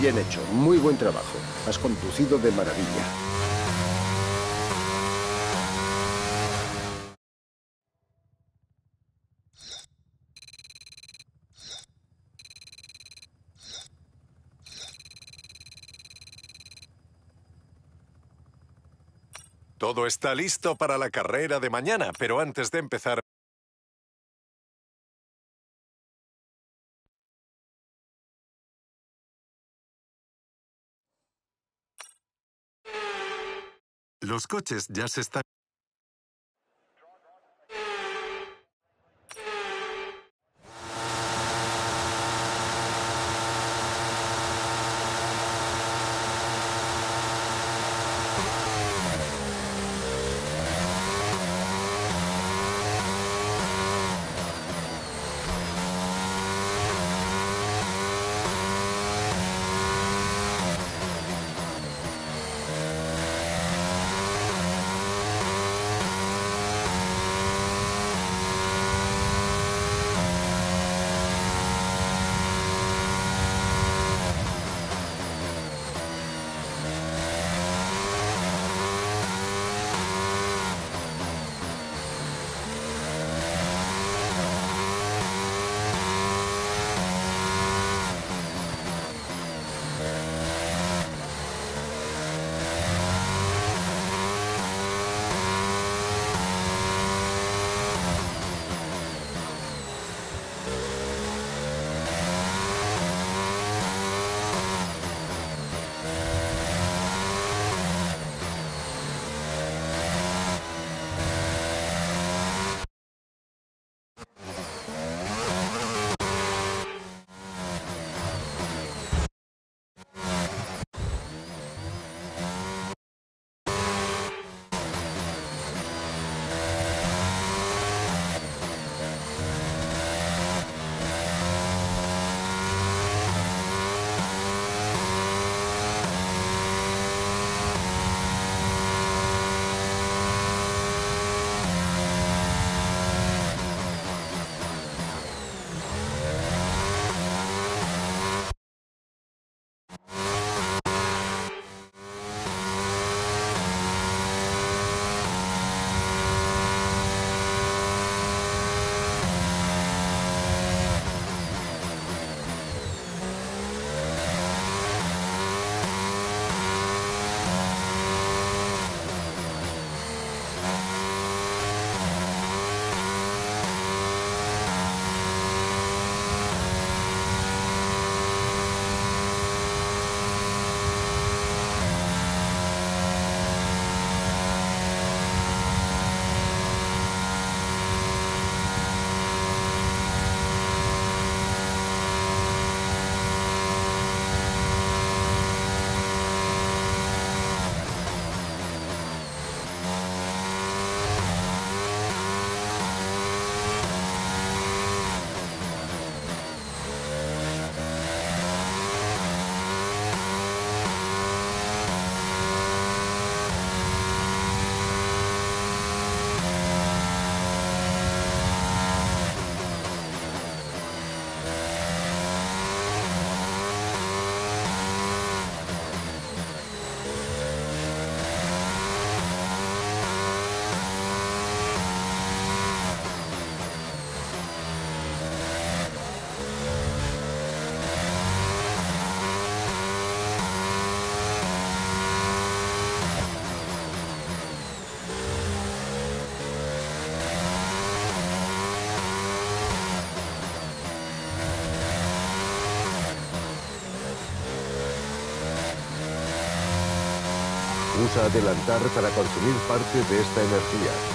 Bien hecho. Muy buen trabajo. Has conducido de maravilla. Todo está listo para la carrera de mañana, pero antes de empezar... Los coches ya se están... Adelantar para consumir parte de esta energía.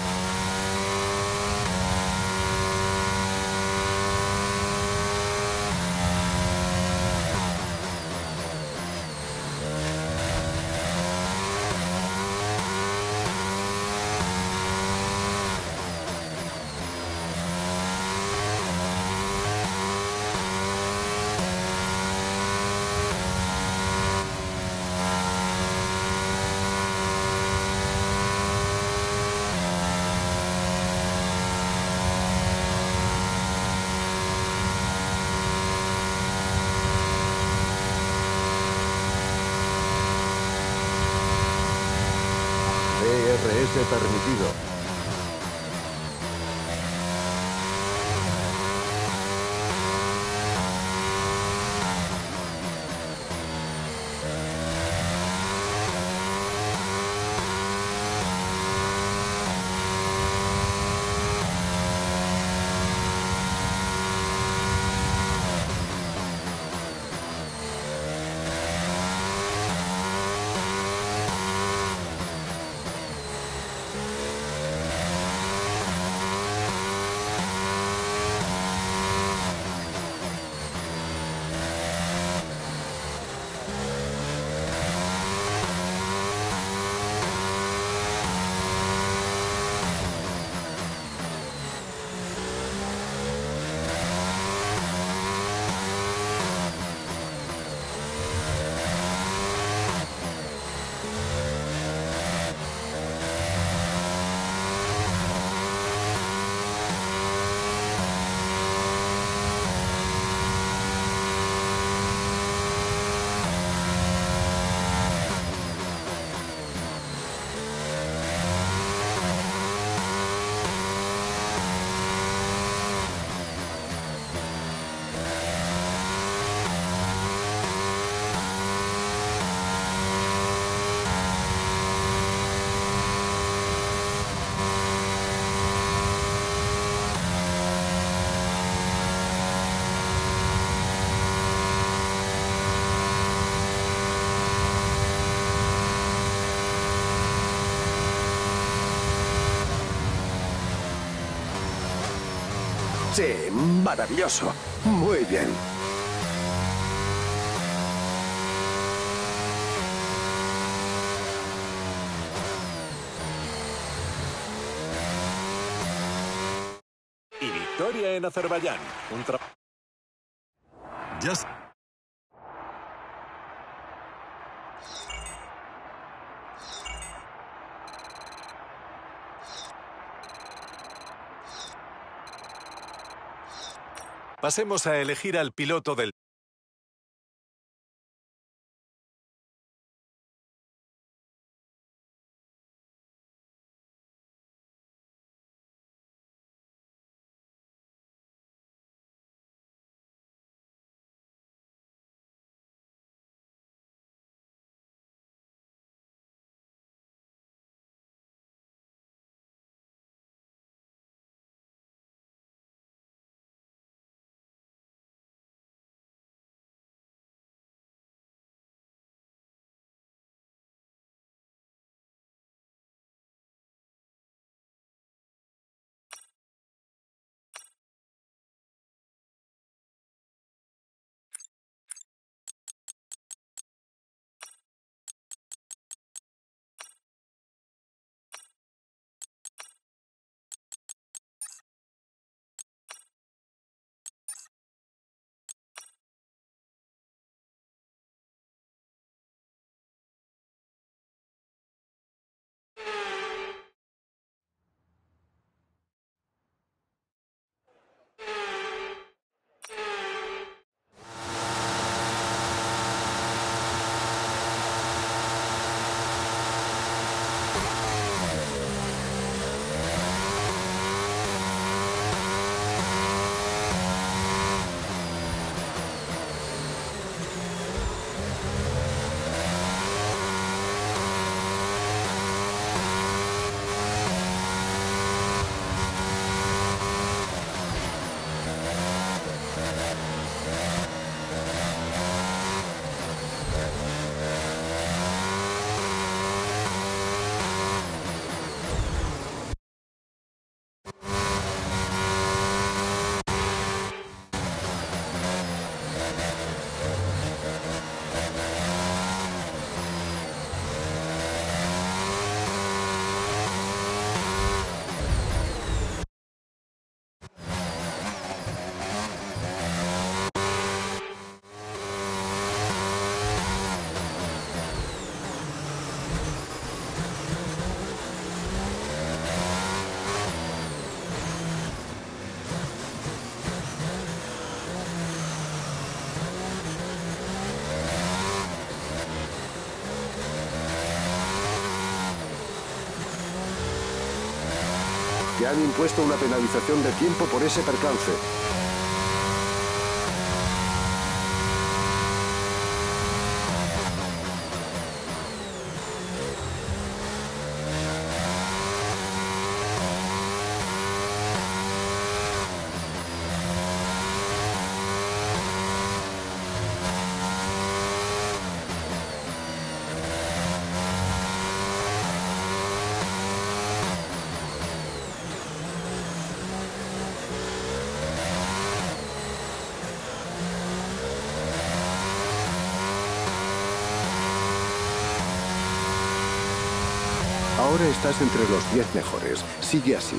DRS permitido. Sí, maravilloso. Muy bien. Y victoria en Azerbaiyán. Un tra- Ya s- Pasemos a elegir al piloto del han impuesto una penalización de tiempo por ese percance. Ahora estás entre los 10 mejores. Sigue así.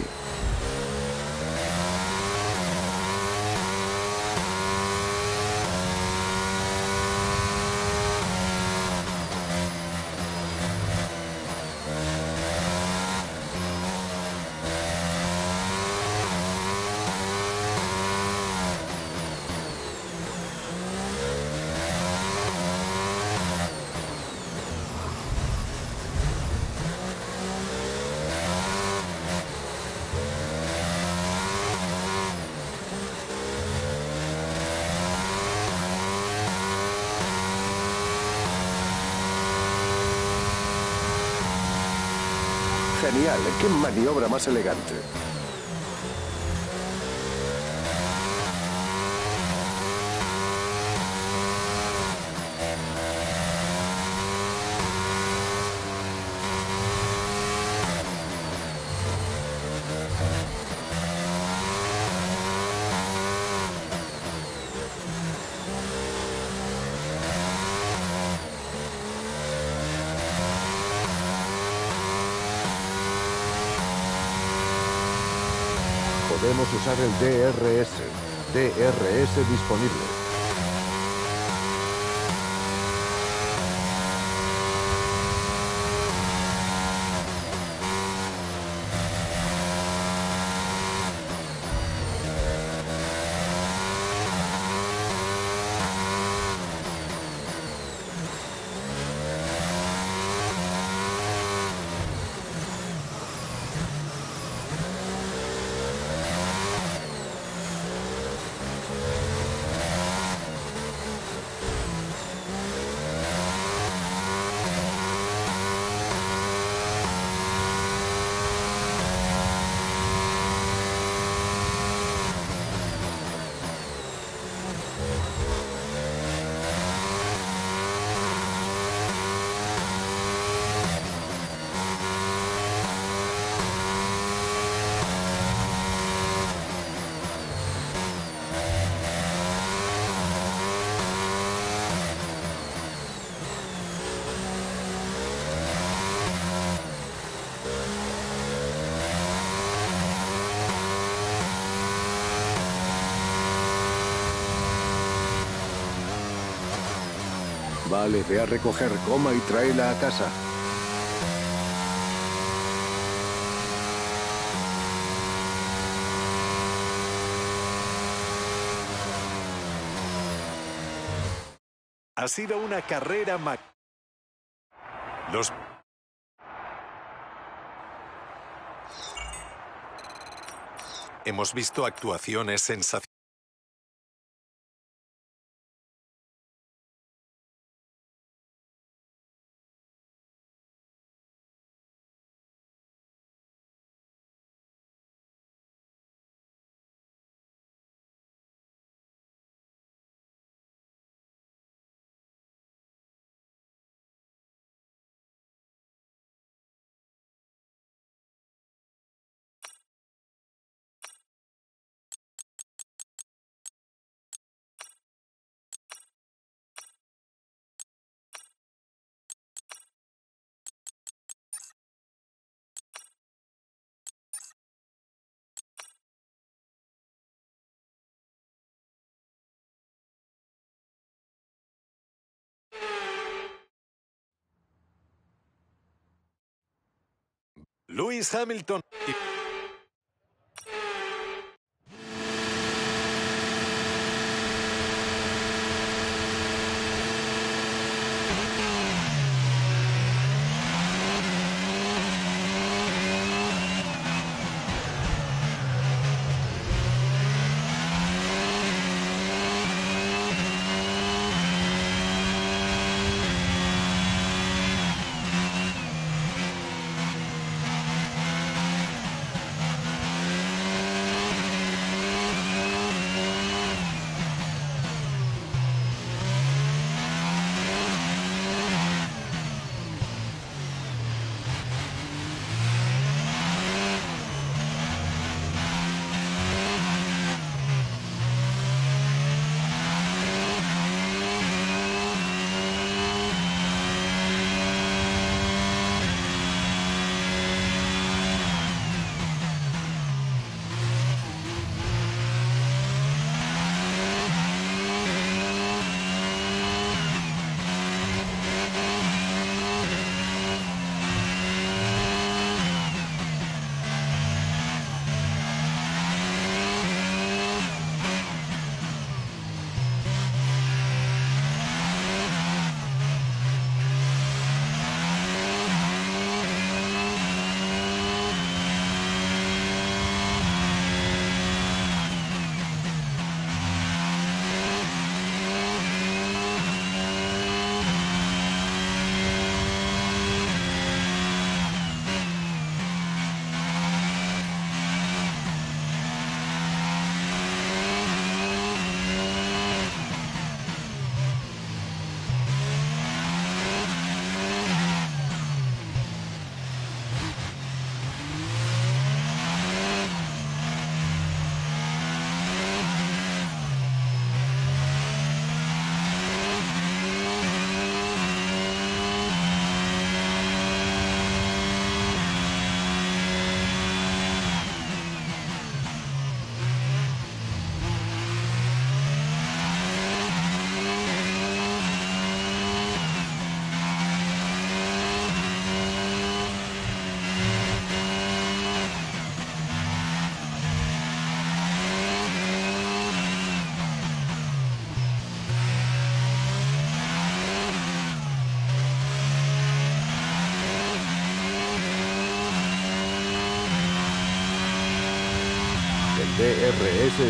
Genial, qué maniobra más elegante. Podemos usar el DRS. DRS disponible. Vale, ve a recoger goma y tráela a casa. Ha sido una carrera ma... Los... Hemos visto actuaciones sensacionales. Lewis Hamilton.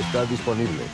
Está disponible.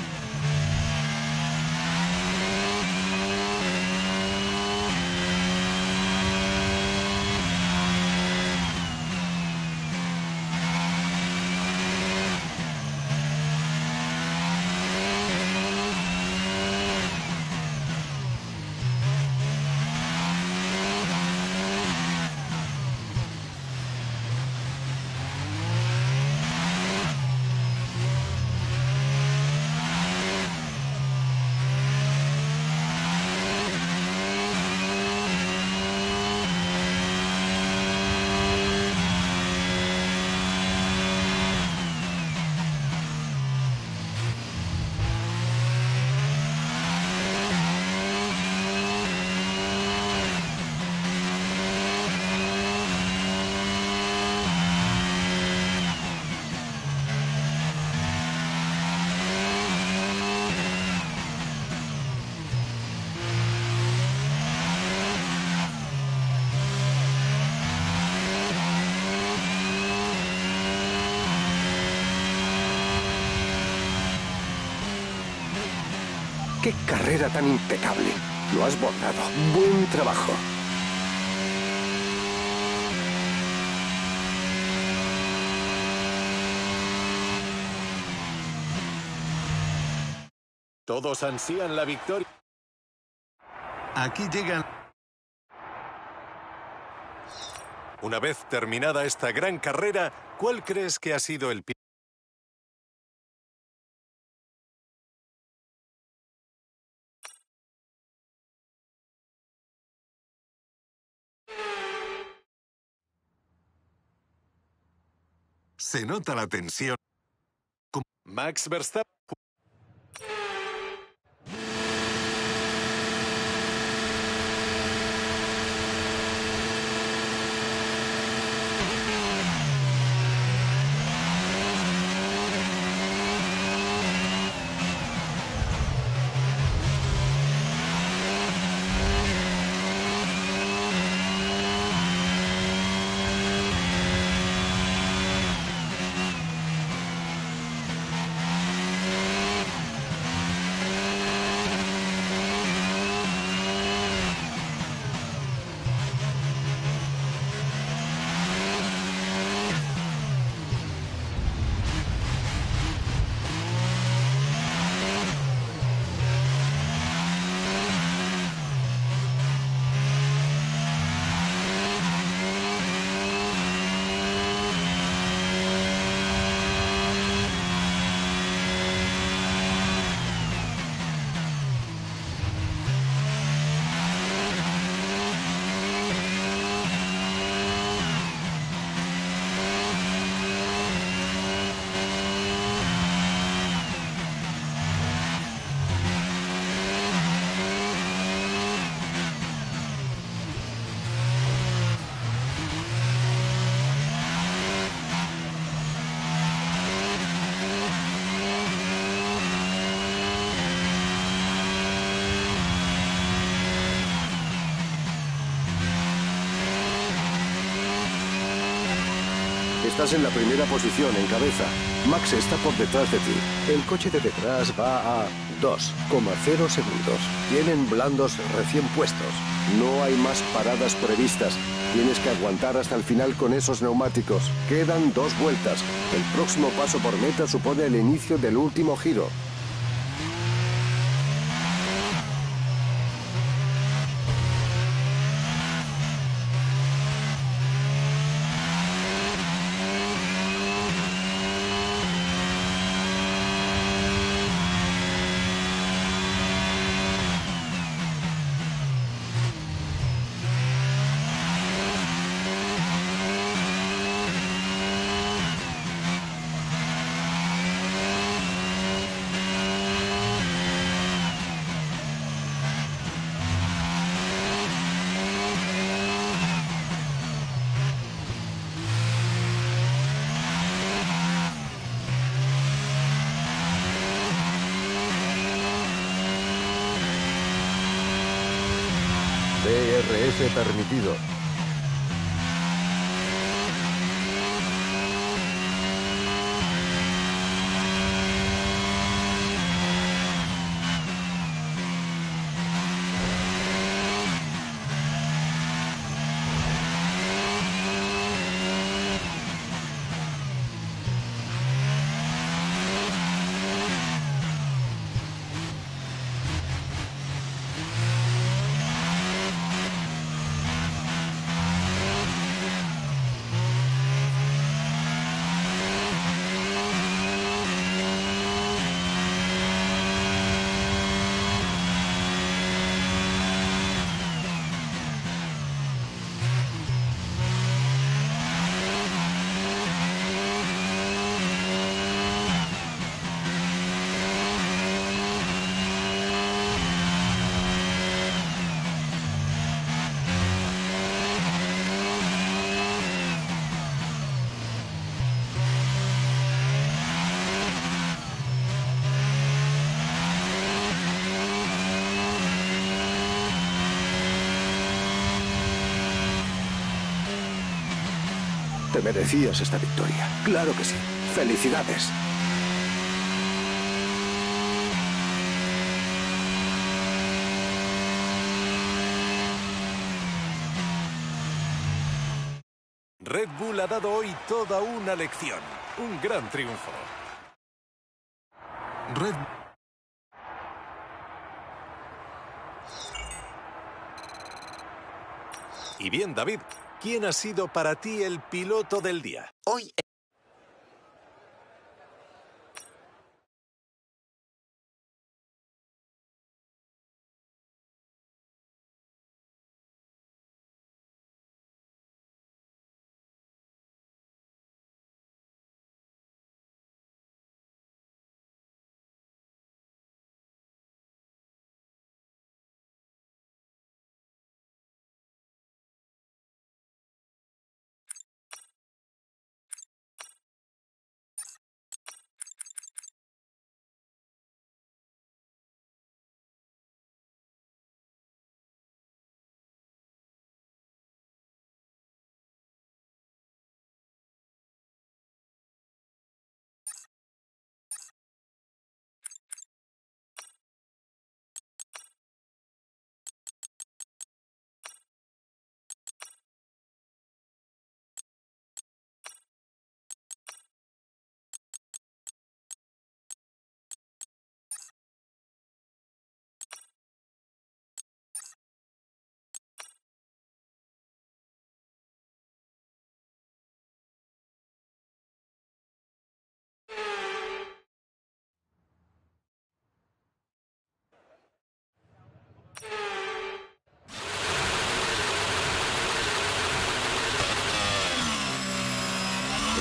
¡Qué carrera tan impecable! Lo has bordado. Buen trabajo. Todos ansían la victoria. Aquí llegan. Una vez terminada esta gran carrera, ¿cuál crees que ha sido el Se nota la tensión. Max Verstappen. Estás en la primera posición, en cabeza. Max está por detrás de ti. El coche de detrás va a 2,0 segundos. Tienen blandos recién puestos. No hay más paradas previstas. Tienes que aguantar hasta el final con esos neumáticos. Quedan dos vueltas. El próximo paso por meta supone el inicio del último giro. DRS permitido. Te merecías esta victoria. Claro que sí. Felicidades. Red Bull ha dado hoy toda una lección. Un gran triunfo. Red Y bien, David, ¿quién ha sido para ti el piloto del día? Hoy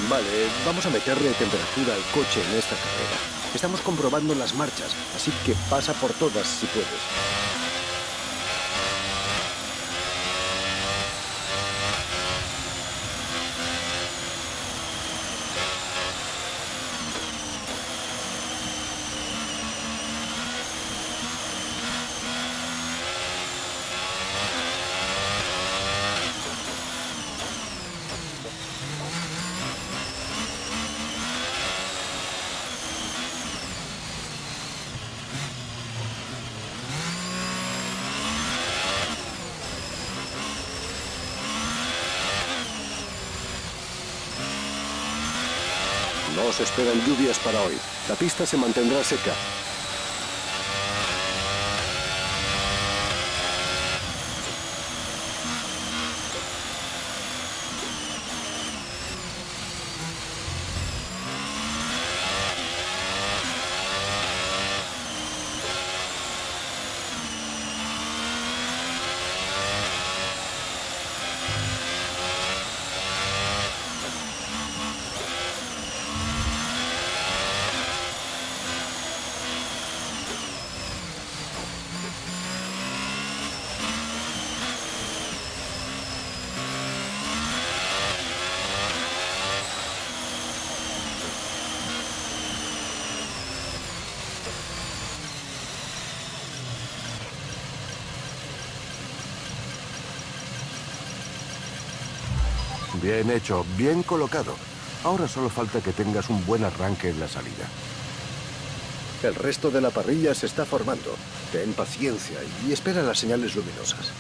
Vale, vamos a meterle temperatura al coche en esta carrera. Estamos comprobando las marchas, así que pasa por todas si puedes. No se esperan lluvias para hoy. La pista se mantendrá seca. Bien hecho, bien colocado. Ahora solo falta que tengas un buen arranque en la salida. El resto de la parrilla se está formando. Ten paciencia y espera las señales luminosas.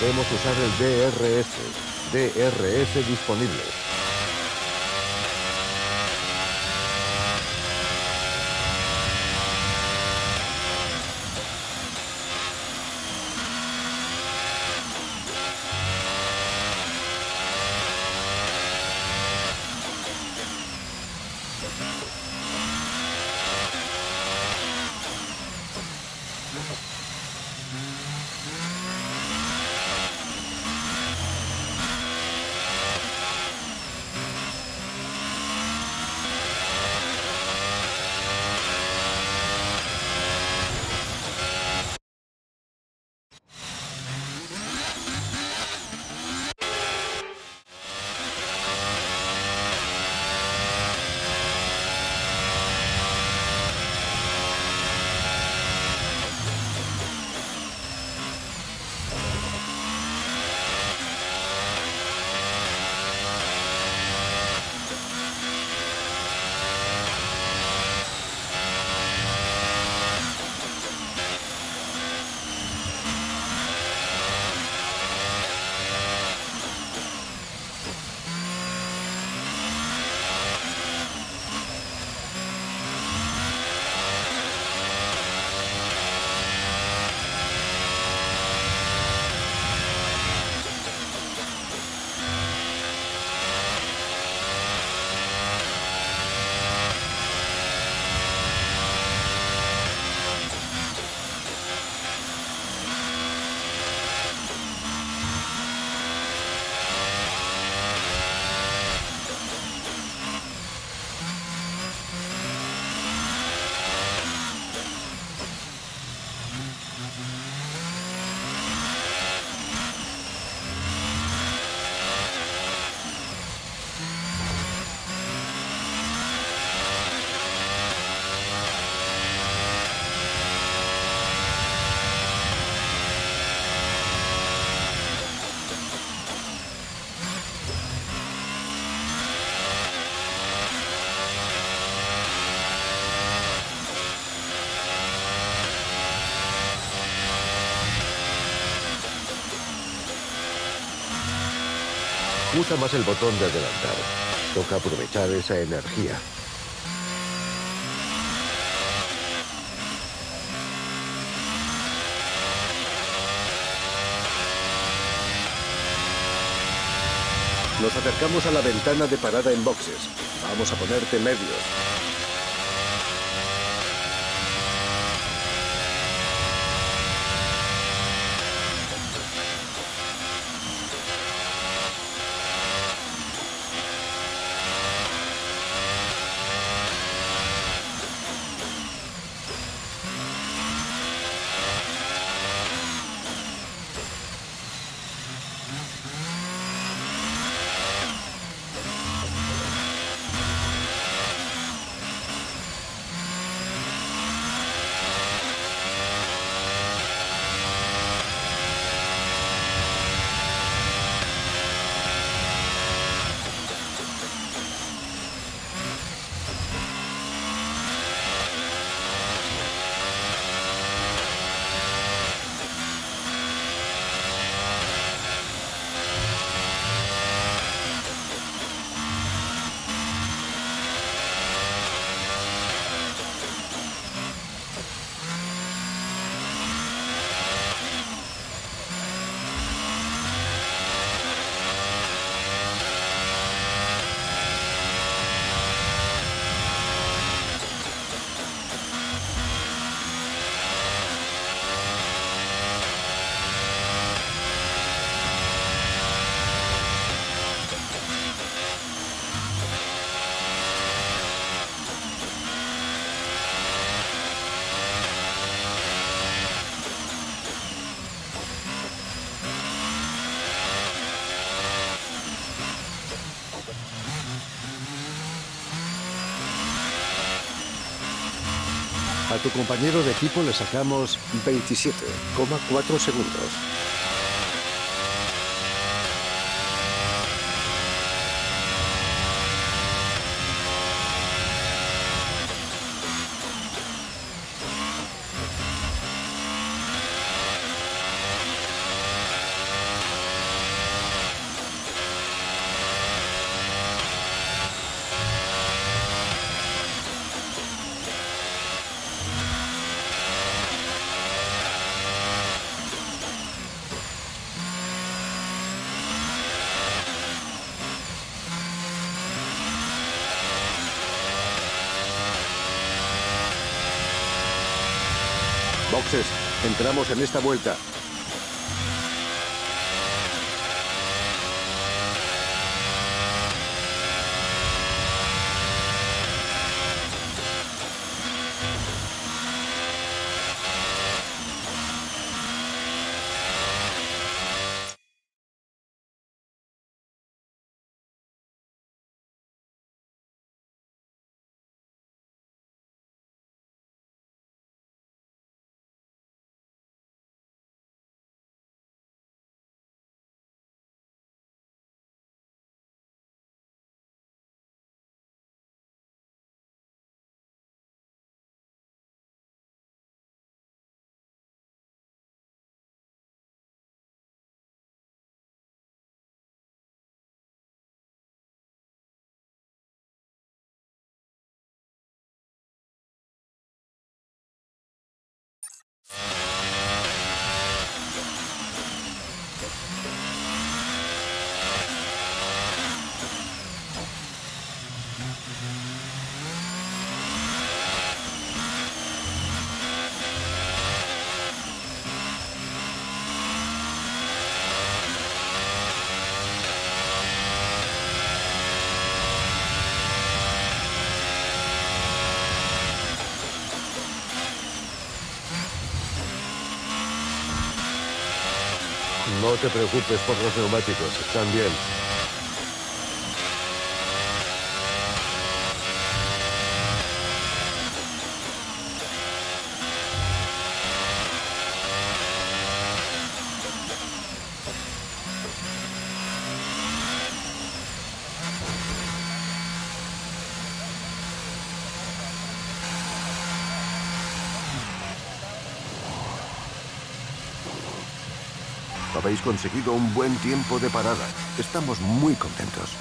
Podemos usar el DRS. DRS disponible. Usa más el botón de adelantar. Toca aprovechar esa energía. Nos acercamos a la ventana de parada en boxes. Vamos a ponerte medios. Compañero de equipo le sacamos 27,4 segundos. Boxes, entramos en esta vuelta. No te preocupes por los neumáticos, están bien. Habéis conseguido un buen tiempo de parada. Estamos muy contentos.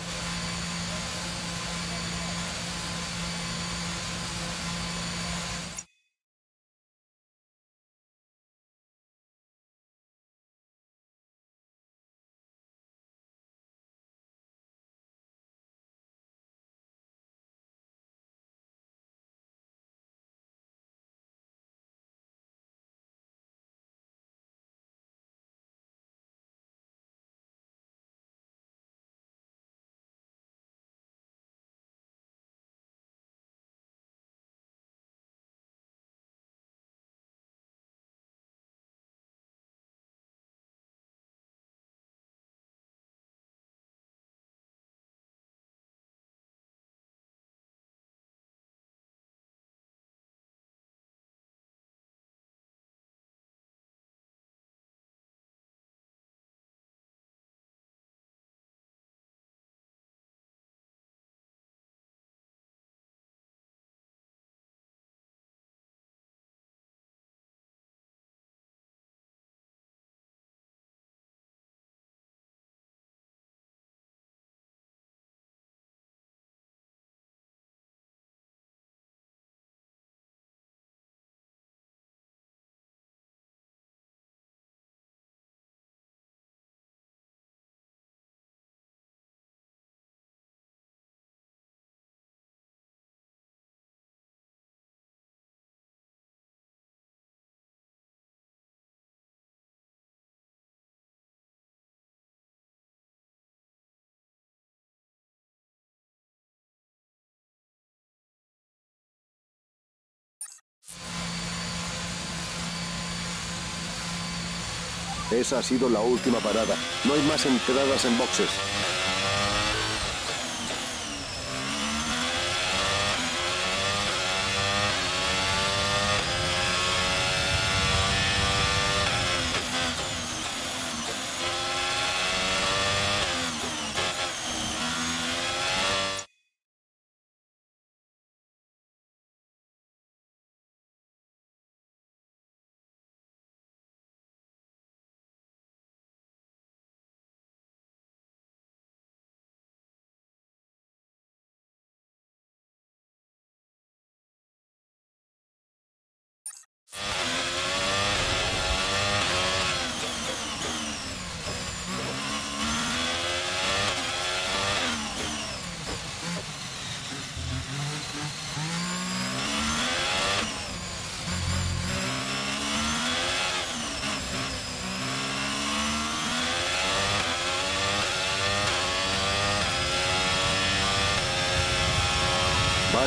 Esa ha sido la última parada. No hay más entradas en boxes.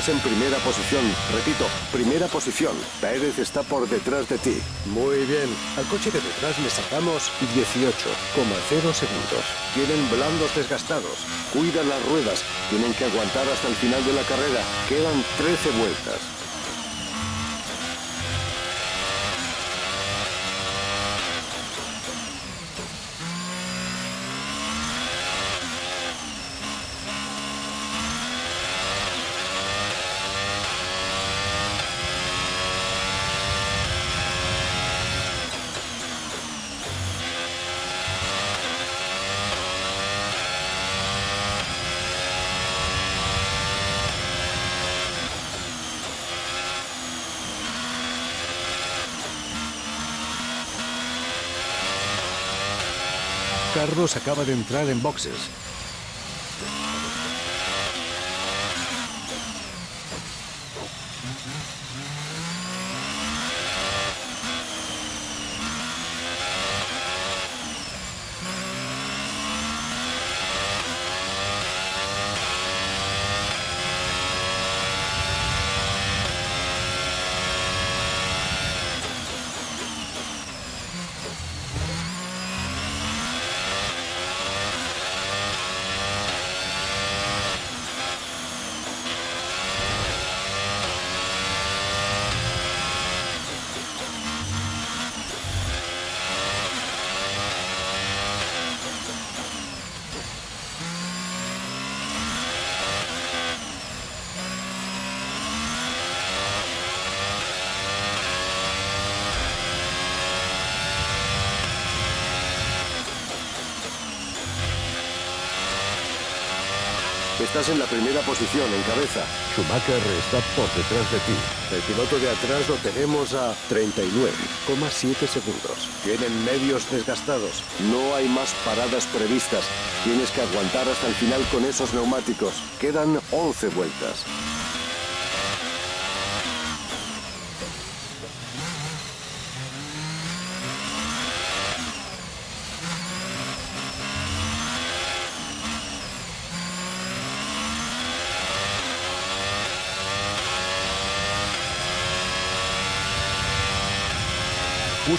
Vas en primera posición. Repito, primera posición. Pérez está por detrás de ti. Muy bien. Al coche de detrás le sacamos 18,0 segundos. Tienen blandos desgastados. Cuida las ruedas. Tienen que aguantar hasta el final de la carrera. Quedan 13 vueltas. Carlos acaba de entrar en boxes. Estás en la primera posición, en cabeza. Schumacher está por detrás de ti. El piloto de atrás lo tenemos a 39,7 segundos. Tienen medios desgastados. No hay más paradas previstas. Tienes que aguantar hasta el final con esos neumáticos. Quedan 11 vueltas.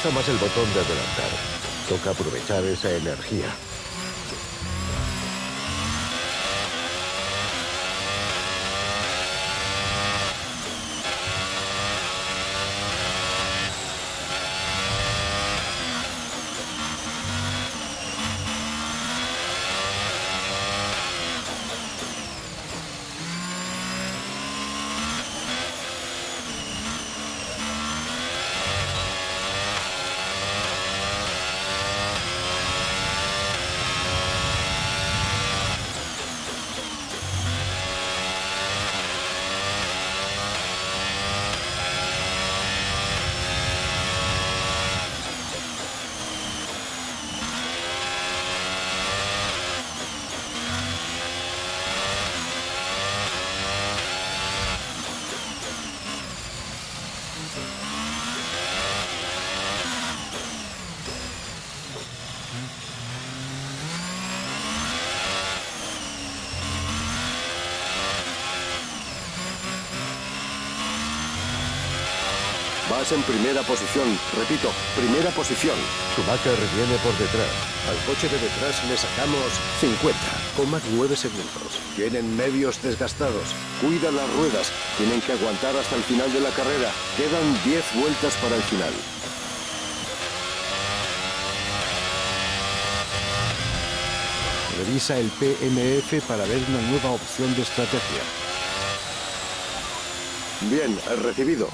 Usa más el botón de adelantar. Toca aprovechar esa energía. En primera posición. Repito, primera posición. Schumacher viene por detrás. Al coche de detrás le sacamos 50,9 segundos. Tienen medios desgastados. Cuida las ruedas. Tienen que aguantar hasta el final de la carrera. Quedan 10 vueltas para el final. Revisa el PMF para ver una nueva opción de estrategia. Bien, recibido.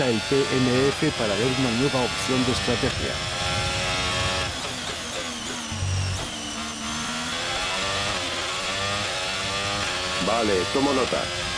El PNF para ver una nueva opción de estrategia. Vale, tomo nota.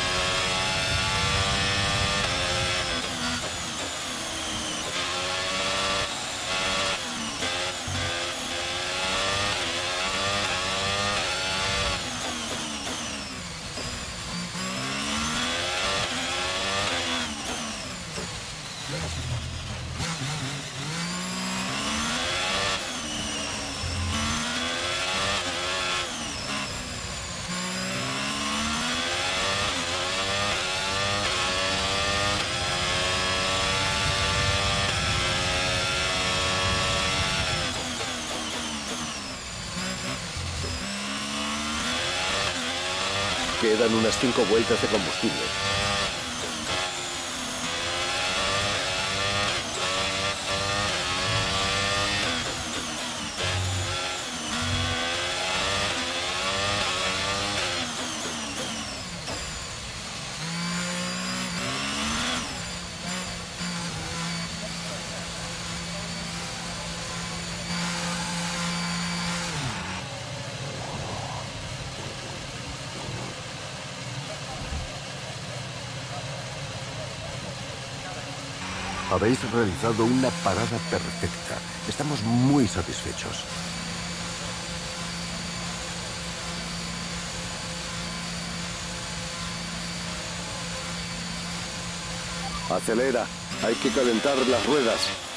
Quedan unas cinco vueltas de combustible. Habéis realizado una parada perfecta. Estamos muy satisfechos. Acelera. Hay que calentar las ruedas.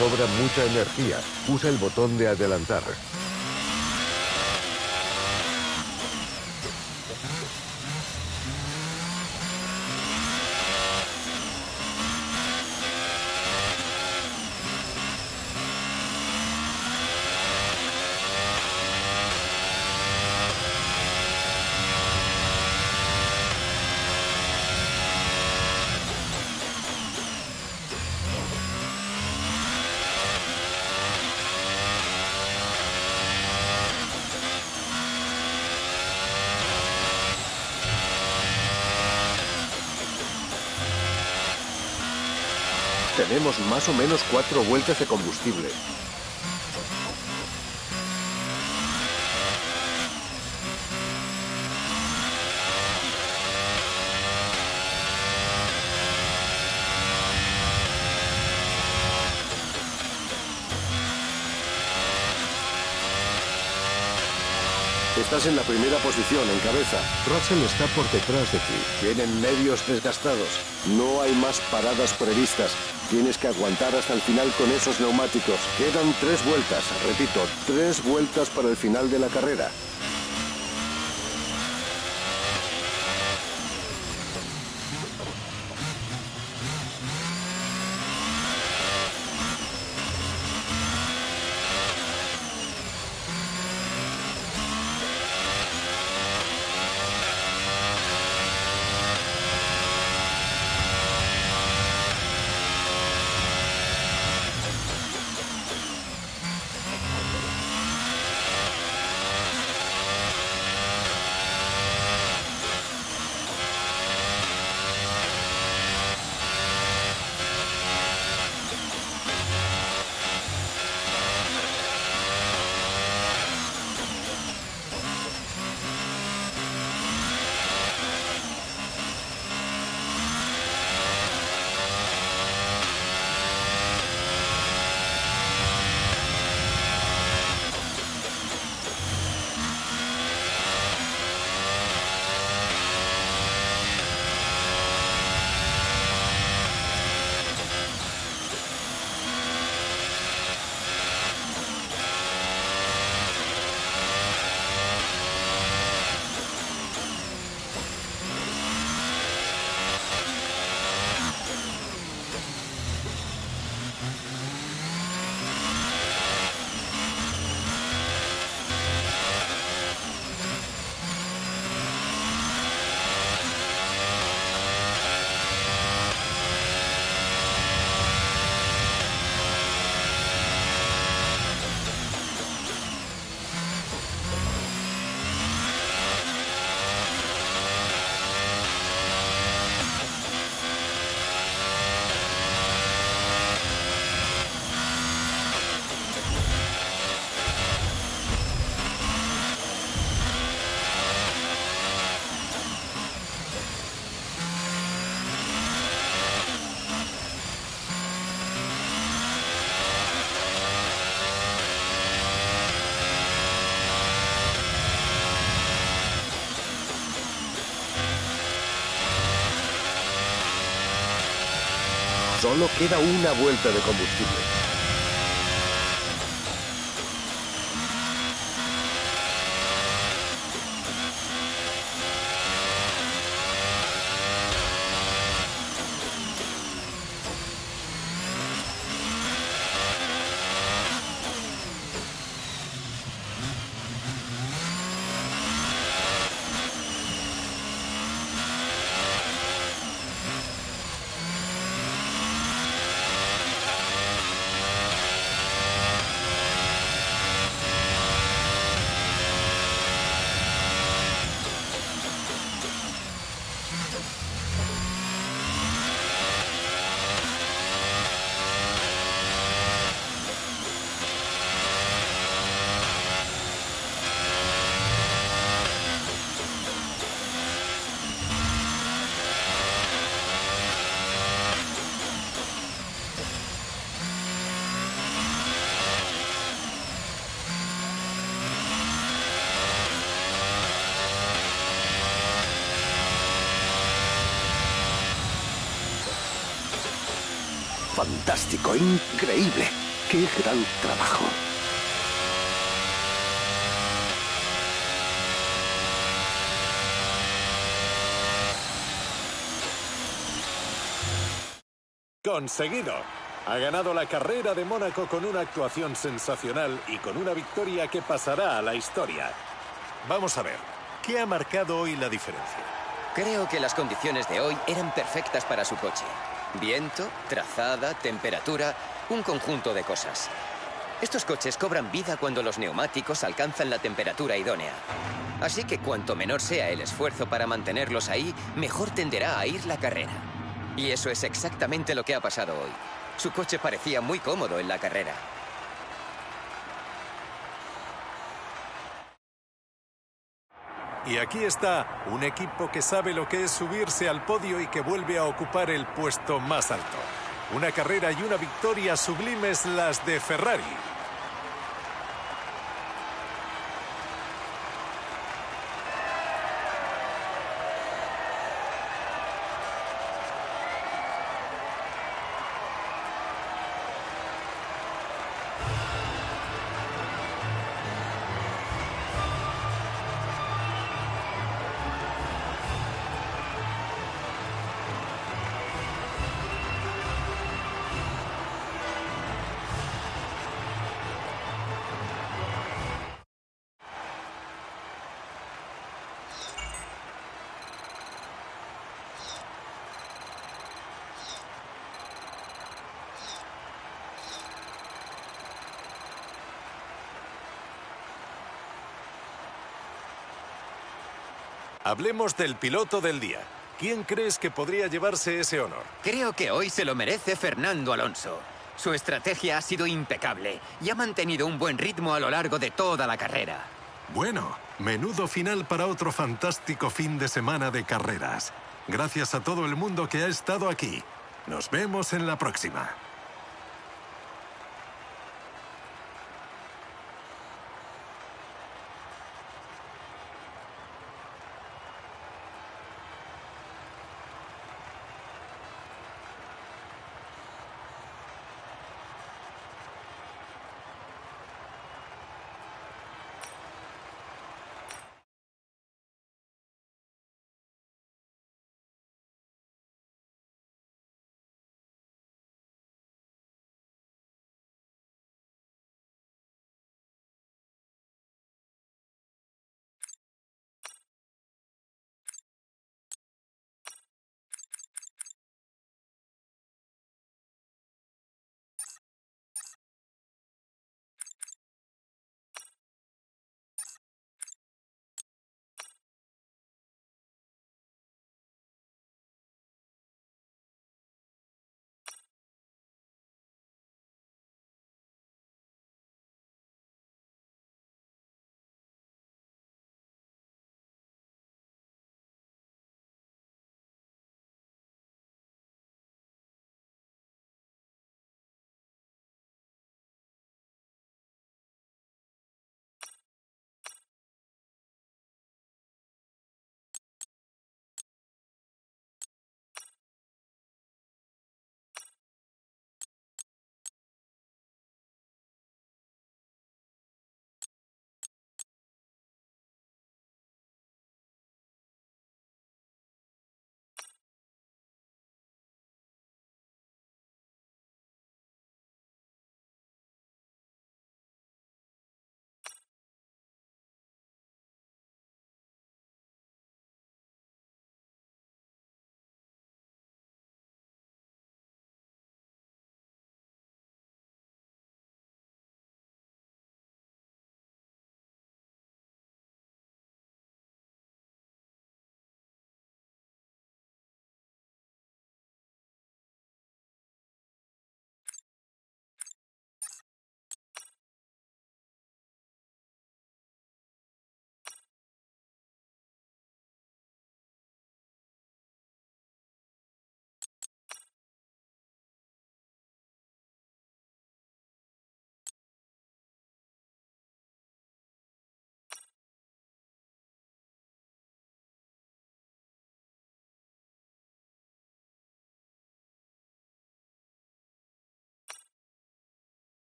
Sobra mucha energía. Usa el botón de adelantar. Más o menos cuatro vueltas de combustible. Estás en la primera posición, en cabeza. Russell está por detrás de ti. Tienen medios desgastados. No hay más paradas previstas. Tienes que aguantar hasta el final con esos neumáticos. Quedan tres vueltas. Repito, tres vueltas para el final de la carrera. Solo queda una vuelta de combustible. Increíble. Qué gran trabajo. Conseguido. Ha ganado la carrera de Mónaco con una actuación sensacional y con una victoria que pasará a la historia. Vamos a ver, ¿qué ha marcado hoy la diferencia? Creo que las condiciones de hoy eran perfectas para su coche. Viento, trazada, temperatura, un conjunto de cosas. Estos coches cobran vida cuando los neumáticos alcanzan la temperatura idónea. Así que cuanto menor sea el esfuerzo para mantenerlos ahí, mejor tenderá a ir la carrera. Y eso es exactamente lo que ha pasado hoy. Su coche parecía muy cómodo en la carrera. Y aquí está un equipo que sabe lo que es subirse al podio y que vuelve a ocupar el puesto más alto. Una carrera y una victoria sublimes las de Ferrari. Hablemos del piloto del día. ¿Quién crees que podría llevarse ese honor? Creo que hoy se lo merece Fernando Alonso. Su estrategia ha sido impecable y ha mantenido un buen ritmo a lo largo de toda la carrera. Bueno, menudo final para otro fantástico fin de semana de carreras. Gracias a todo el mundo que ha estado aquí. Nos vemos en la próxima.